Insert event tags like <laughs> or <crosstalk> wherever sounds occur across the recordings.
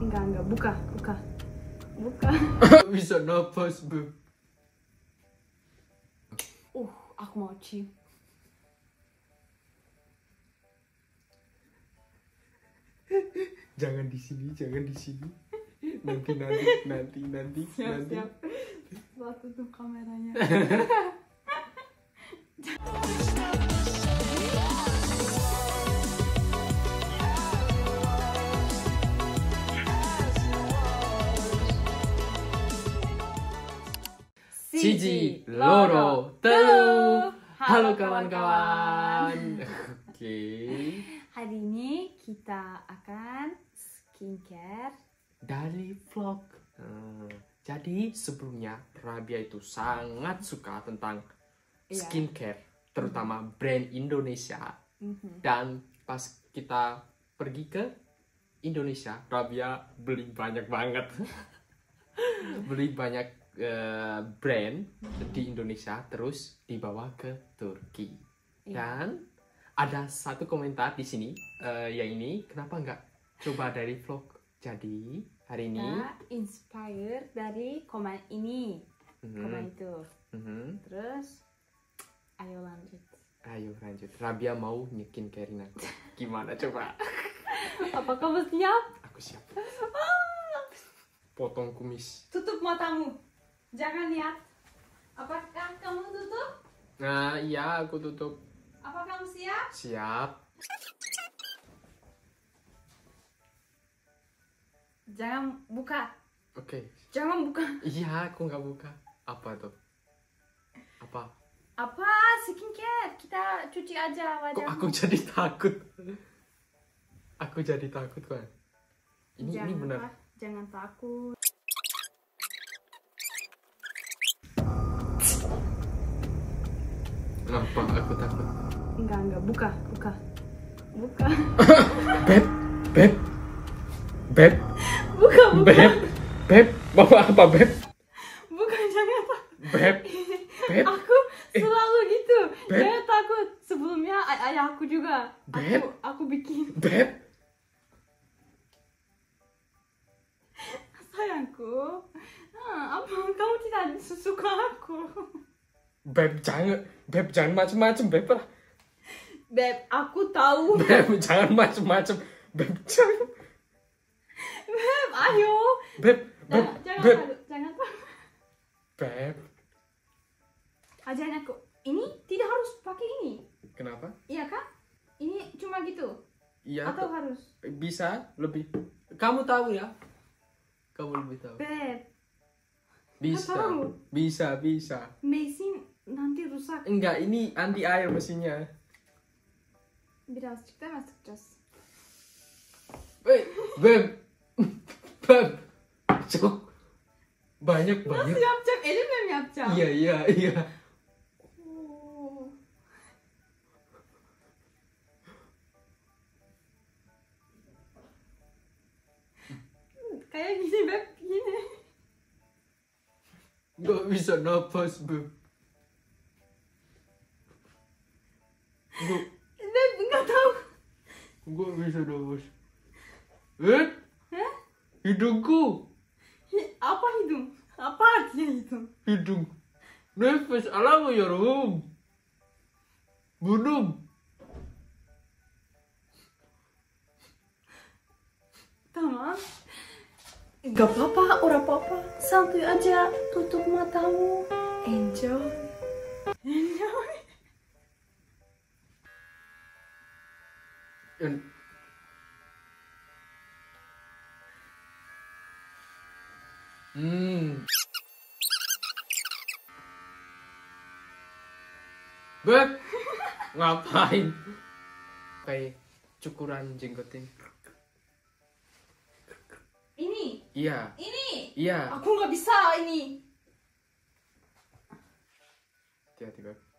Enggak, enggak. Buka, buka. Buka. <laughs> bisa nafas beb Uh, aku mau cium. jangan di sini jangan di sini nanti nanti nanti nanti Siap, nanti siap. Setelah tutup kameranya. <laughs> Siji, loro, telu. Halo kawan-kawan. <laughs> Oke. Hari ini kita akan skincare. Dari vlog. Hmm, jadi sebelumnya Rabia itu sangat suka tentang Iya. skincare, terutama brand Indonesia. Mhm. Dan pas kita pergi ke Indonesia, Rabia beli banyak banget. <laughs> beli banyak eh, brand di Indonesia terus dibawa ke Turki. Iya. Dan ada satu komentar di sini eh, yang ini kenapa nggak coba dari vlog. Jadi hari ini Kita inspire dari komen ini, Mhm, komen itu. mhm. Terus, ayo lanjut. ayo lanjut. Rabia mau nyekin Karin aku. <laughs> Gimana coba? Apa kamu siap? Aku siap. Potong kumis. Tutup matamu. Jangan lihat. Apakah kamu tutup? Nah, iya aku tutup. Apa kamu siap? Siap. Jangan buka. Oke. Jangan buka. Iya, aku nggak buka. Apa tuh? Apa? Apa skincare? Kita cuci aja Kok wajahmu. aku jadi takut? Aku jadi takut kan? Ini jangan, ini benar. Jangan takut. Kenapa aku takut? Enggak, enggak. Buka, buka. Buka. <laughs> Beb, beb, beb, Buka, buka. beb, beb. Bawa apa beb? Buka, jangan takut. Beb, beb. Aku selalu gitu. Beb. Jangan takut. Sebelumnya ay- ayah aku juga. Beb. Aku, aku bikin. Beb. Sayangku. Ah, apa kamu tidak suka aku? Beb jangan, beb jangan macem-macem beb lah. Beb, aku tahu. <laughs> Beb jangan macem-macem. Beb jangan. Beb, ayo. Beb, beb, Jangan, jangan beb. Jangan takut. Beb. Ajarin aku. Ini tidak harus pakai ini. Kenapa? Iya kan? Ini cuma gitu. Iya. Atau harus? Bisa lebih. Kamu tahu ya? Kamu lebih tahu. Beb, Bisa. tahu. Bisa, bisa. mesin nanti rusak. Enggak, ini anti air mesinnya. Birazcık da mı sıkacağız? Beb. <laughs> Beb. Çok banyak Nasıl banyak. yapacağım? Elimle mi yapacağım? Iya, iya, iya. Kayak gini beb gini. Nggak bisa nafas, beb. Beb nggak tahu. nggak bisa nafas. Eh, Hah? hidungku. Hi- Apa hidung? Apa artinya hidung? Hidung. Nefes alamu ya Rum. Bunum. Tamam. Gak apa-apa, ora apa-apa. Santuy aja, tutup matamu. Enjoy. Enjoy. Hmm. Beb, ngapain? Kayak cukuran jenggotin. Ini, Iya, ini. iya. Aku nggak bisa ini. Hati-hati, Beb.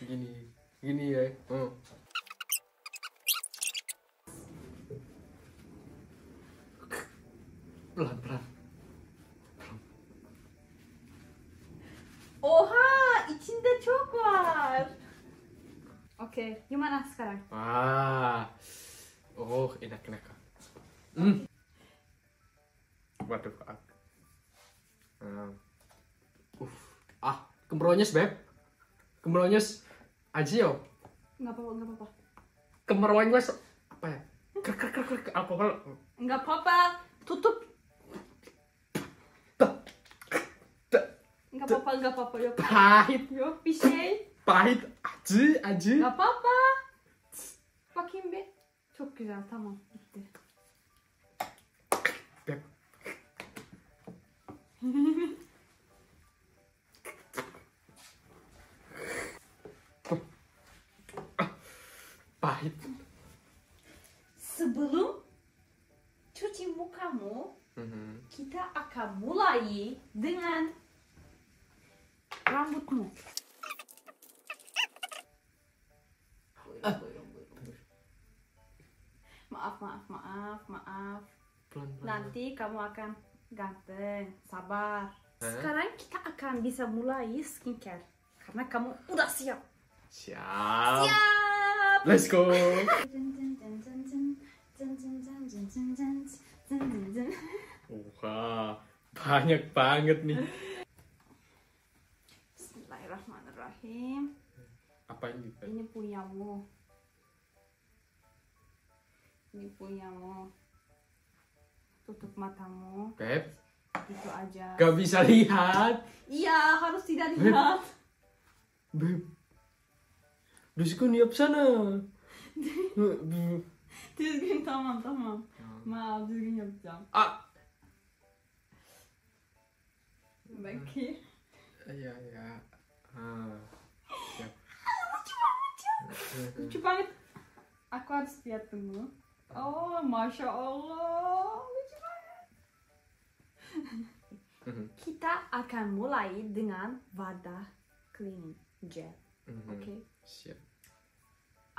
gini gini ya hmm. pelan pelan Oha, içinde çok var. Oke, gimana sekarang? Ah, oh enak enak. Hmm. Waduh, ah. Uh, ah, ah kembronyes beb, kembronyes aja yo. Nggak apa-apa, nggak apa-apa. Kembronyes apa ya? Ker ker ker ker alkohol. Nggak apa-apa. Tutup. Tek, tek. Nggak apa-apa, nggak apa-apa. Yuk, Pahit, yuk, pisey. pahit aja aja. Nggak apa-apa. Bakayım bir. Çok güzel, tamam. Bitti. Pahit. Sebelum cuci mukamu, Mhm. kita akan mulai dengan rambutmu. Maaf, maaf, maaf, maaf. Pelan-pelan. Nanti kamu akan ganteng, sabar. Hah? Sekarang kita akan bisa mulai skincare. Karena kamu udah siap. Siap. Siap! Let's go. Wah, banyak banget nih. Bismillahirrahmanirrahim. Apa ini? Beb? Ini punyamu. Ini punyamu. Tutup matamu. Beb, Itu aja. gak bisa lihat. Iya, harus tidak lihat. Beb. Düzgün yapsana. Düzgün tamam tamam. Maaf düzgün yapacağım. ah, Bakayım. ya. Ah. Siap. Lucu banget. Aku harus lihat dulu. Oh, masya Allah, lucu banget. Kita akan mulai dengan wadah cleaning gel. Mhm. Oke. Siap.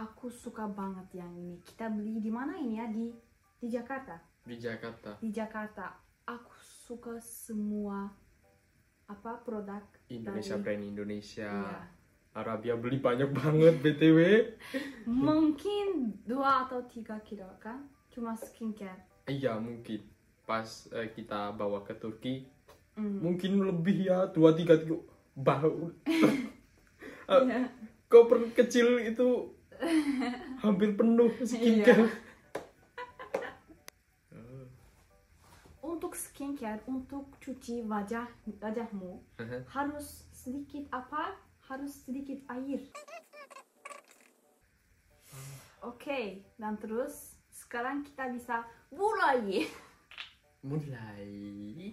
Aku suka banget yang ini. Kita beli di mana ini ya? Di di Jakarta. Di Jakarta. Di Jakarta. Aku suka semua apa produk Indonesia dari- brand Indonesia. Iya. Arabia beli banyak banget <laughs> BTW. Mungkin dua atau tiga kilo kan? Cuma skincare. Iya mungkin pas eh, kita bawa ke Turki Hmm. mungkin lebih ya dua tiga kilo bau <laughs> Eh, Iya. koper kecil itu hampir penuh skincare. Oh. <laughs> Untuk skincare, untuk cuci wajah wajahmu Aha. harus sedikit apa? Harus sedikit air. Oke, dan terus sekarang kita bisa mulai. <laughs> Mulai.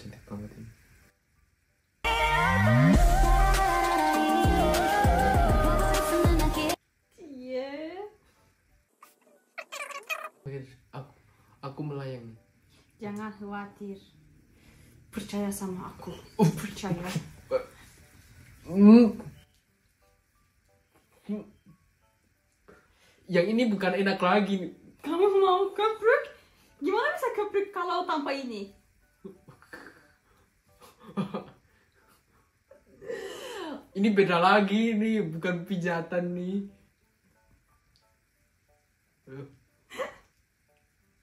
Cantik banget ini. Oke, Aku, aku melayang. Jangan khawatir. Percaya sama aku. Percaya. Hmm. <laughs> Hmm. Yang ini bukan enak lagi nih. Kamu mau keprek? Gimana bisa keprek kalau tanpa ini? <laughs> Ini beda lagi nih, bukan pijatan nih.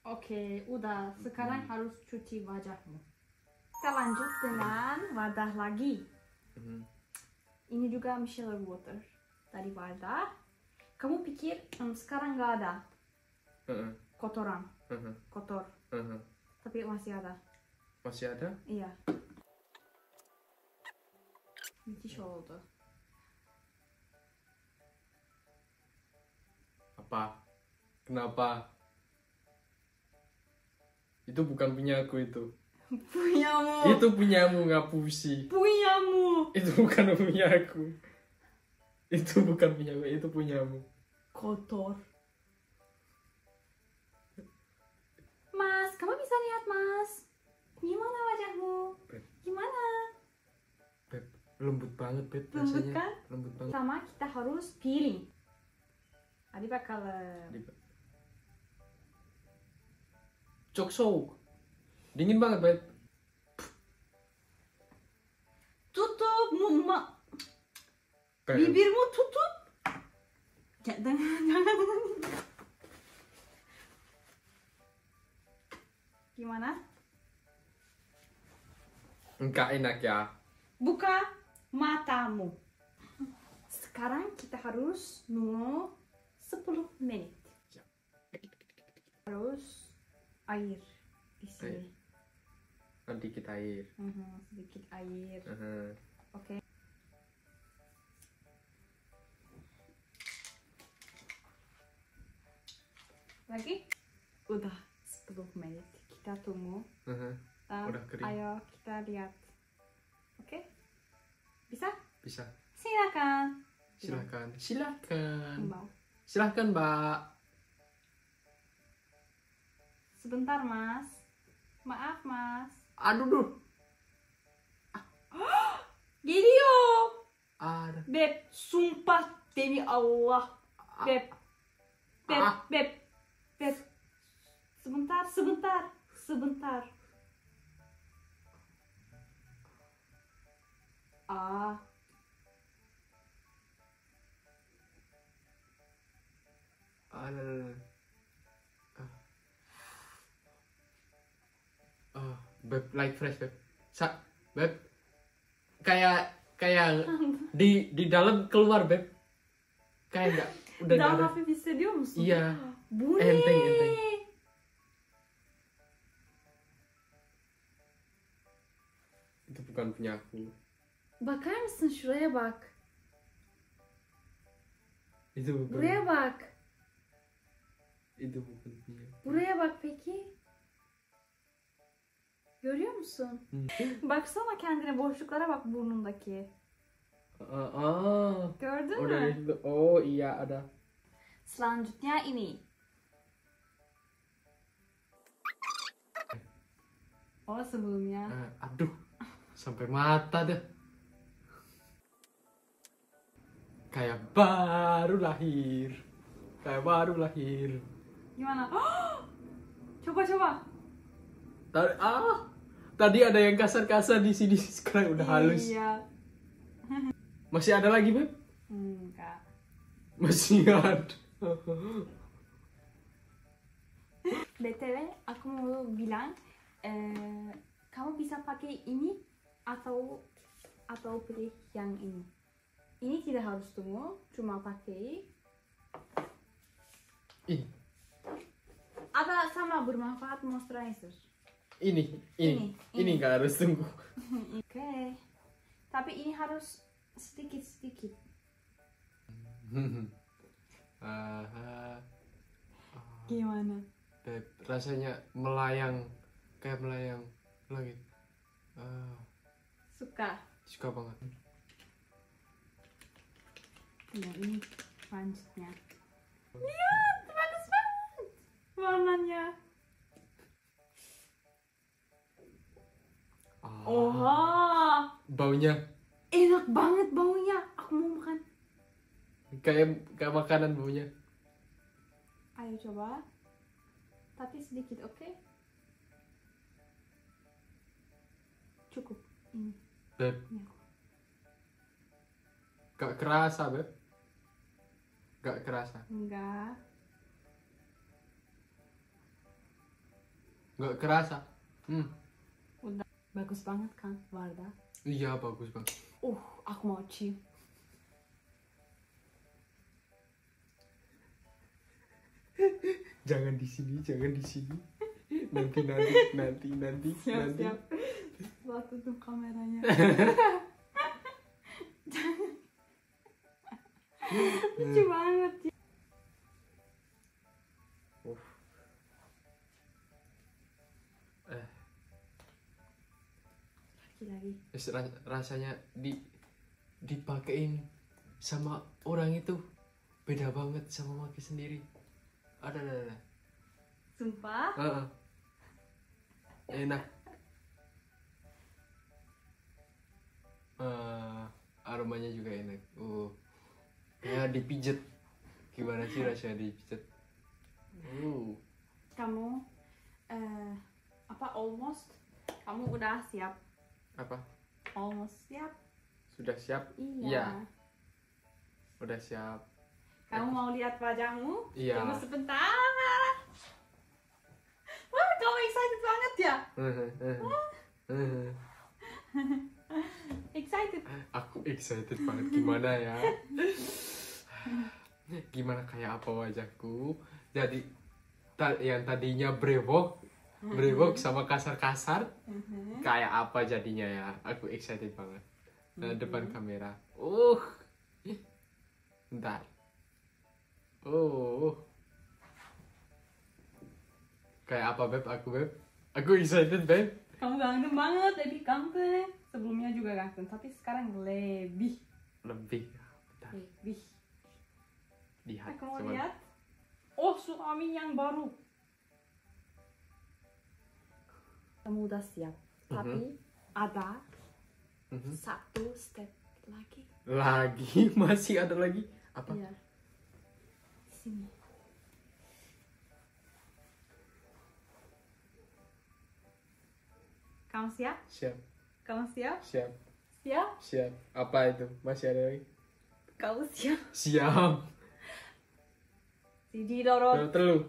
Oke, udah. Sekarang harus cuci wajahmu. Kita lanjut dengan wadah lagi. mhm. Ini juga micellar water dari wadah. Kamu pikir "Hmm, sekarang nggak ada Heeh, kotoran, heeh, kotor, heeh. tapi masih ada. Masih ada? Iya. Müthiş oldu. Apa? Kenapa? Itu bukan punya aku itu. <laughs> Punyamu. Itu punyamu ngapusi. Punyamu. Itu bukan punya aku. Itu bukan punya aku, itu punyamu. Kotor. Mas, kamu bisa lihat mas? Gimana wajahmu? Beb. Gimana? Beb, lembut banget, Beb. Lembut rasanya. kan? Lembut banget. Pertama kita harus peeling. Hadi bakalım. Di- Çok soğuk. Dingin banget, Beb. Tutup mumma. Bibirmu tutup. Jangan, jangan. Gimana? Enggak enak ya. Buka matamu. Sekarang kita harus nunggu 10 menit. Harus air di sini. Nanti kita air. Mhm, sedikit air. Aha. Oke. Lagi? Udah 10 menit. Kita tunggu. Aha. Ah, Udah kering. Ayo kita lihat. Oke? Bisa? Bisa. Silakan. Silakan. Silakan. Mbak. Silakan, Mbak. Sebentar, Mas. Maaf, Mas. Aduh, duh. <gasps> Geliyor. Ada. Beb, sumpah demi Allah. Beb. Beb, Ah. beb. Beb. Sebentar, sebentar. Sebentar. Ah. Ah. Beb, like fresh, beb. Sa, beb. Kayak kayak di di dalam keluar, beb. Kayak enggak udah enggak ada. hafif hissediyor musun? Iya. Bu ne? Enteng, enteng. Itu bukan punya aku. Bakar mısın şuraya bak. Itu bukan. Buraya bak. Itu bukan punya. Buraya bak peki. Görüyor musun? Baksana kendine boşluklara bak burnundaki. Ah. Gördün mü? Oh, iya ada. Selanjutnya ini. Oh sebelumnya. Ah, aduh. Sampai mata deh. Kayak baru lahir. Kayak baru lahir. Gimana? <gasps> coba coba. Tadi, ah, tadi ada yang kasar-kasar di sini <laughs> sekarang udah halus. Iya. <laughs> Masih ada lagi, Beb? Enggak. Masih ada. <laughs> BTW aku mau bilang eh, kamu bisa pakai ini atau atau pilih yang ini. Ini tidak harus tunggu, cuma pakai. Ini, Ada sama bermanfaat moisturizer. Ini, ini, Ini, nggak harus tunggu. <laughs> Oke. Tapi ini harus sedikit-sedikit. <laughs> Ah, Gimana? Beb, rasanya melayang kayak melayang lagi. Ah, Suka. suka banget. Nah, ini selanjutnya. Lihat, bagus banget warnanya. Oha, Baunya enak banget baunya. Aku mau makan. kayak kayak makanan baunya. Ayo coba. Tapi sedikit, oke? Cukup. Ini. Beb, Ini aku. gak kerasa, Beb. Gak kerasa. Enggak. Gak kerasa. Hmm. Bagus banget kan, Warda? Iya, bagus banget. Uh, aku mau cium. Jangan di sini, jangan di sini. Nanti nanti nanti nanti Siap, nanti. siap. Buat tutup kameranya. <laughs> Lucu banget. Uff. Rasanya di dipakein sama orang itu beda banget sama maki sendiri. Ada ada ada. Sumpah. Heeh. Enak. Eh, aromanya juga enak. Uh. Ya dipijet. Gimana sih rasanya dipijet? Uh. Kamu eh apa almost kamu udah siap Apa? almost siap Sudah siap? iya Iya. Udah siap. Kamu mau lihat wajahmu? Iya. Tunggu sebentar. Wah, kamu excited banget ya? <laughs> Excited. Aku excited banget gimana ya? <laughs> Gimana kayak apa wajahku? Jadi ta- yang tadinya brewok, brewok sama kasar-kasar, kayak apa jadinya ya? Aku excited banget. Nah, depan kamera. Uh. Bentar. Oh. Kayak apa beb? Aku beb. Aku excited beb. Kamu ganteng banget, lebih ganteng. Sebelumnya juga ganteng, tapi sekarang lebih. Lebih. Bentar. Lebih. Lihat. Aku mau lihat. Oh, suami yang baru. Kamu udah siap. Tapi ada Mhm. satu step lagi. Lagi <laughs> masih ada lagi apa? Iya. Sini. Kamu siap? Siap, Kamu siap? siap, Siap? siap. Apa itu? Masih ada lagi? Kamu siap? Siap. Dorot. Terus terus.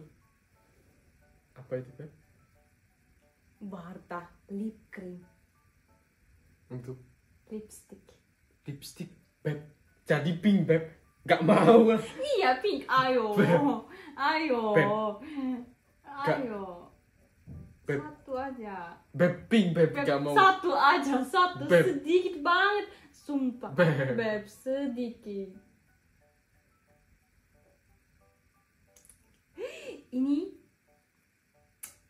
Apa itu kan? Barta lip cream, Untuk lipstick. lipstick beb. Jadi pink beb. Gak mau. Iya pink, ayo, Beb. ayo, Beb. Ayo. Beb. Satu aja. Beb pink beb. Beb, Gak mau. Satu aja, satu Beb. sedikit banget. Sumpah. Beb. Beb, sedikit. Ini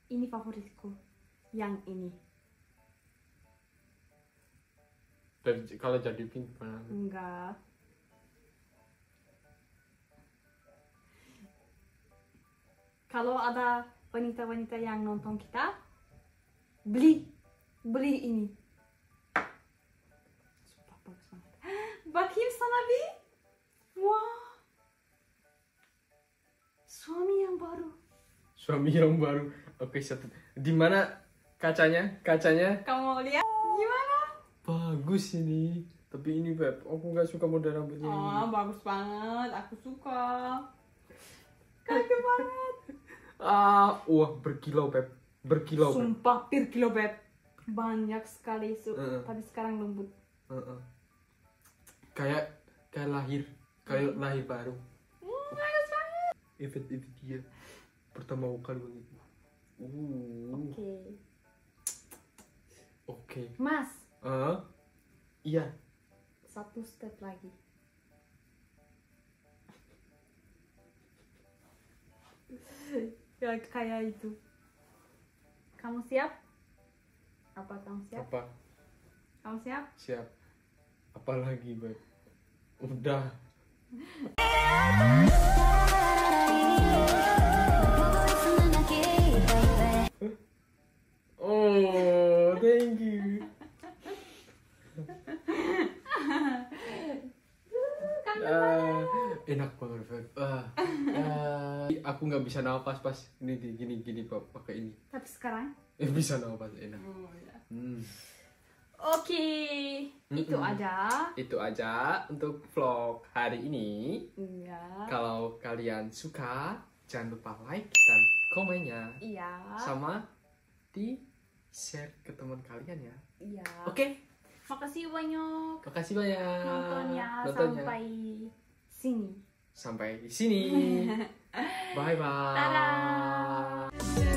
ini favoritku. Yang ini. Beb, kalau jadi gimana? Enggak. Kalau ada wanita-wanita yang nonton kita, beli, beli ini. Sumpah bagus banget. <gasps> Bakim Sanabi? Wah. Suami yang baru. Suami yang baru. Oke, satu. Di mana kacanya? Kacanya Kamu mau lihat? Gimana? bagus ini. Tapi ini beb, aku nggak suka model rambutnya ini. Oh, bagus banget. Aku suka. Keren banget. <laughs> Ah, wah berkilau beb, berkilau. Sumpah pir kilo beb. Banyak sekali su Heeh. tapi sekarang lembut. Heeh. Kayak kayak lahir, kayak lahir baru. Hmm, bagus banget. Event itu dia pertama kali begitu. Uh, Oke. Oke. Mas, Ah, iya. satu step lagi. ya kayak itu. Kamu siap? Apa kamu siap? Apa? Kamu siap? Siap. Apalagi beb? Udah. <laughs> Ah, enak banget. Ah, ah, aku nggak bisa nafas pas ini gini gini Pak, pakai ini. Tapi sekarang? Eh, bisa nafas enak. Oh, ya. Hmm. Oke, itu Mm-mm. aja. Itu aja untuk vlog hari ini. Iya. Kalau kalian suka, jangan lupa like dan komennya. Iya. Sama di share ke teman kalian ya. Iya. Oke, Makasih banyak. Makasih banyak. Nontonnya, Nontonnya. sampai sini. Sampai sini. <laughs> bye bye. Dadah.